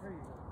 There you go.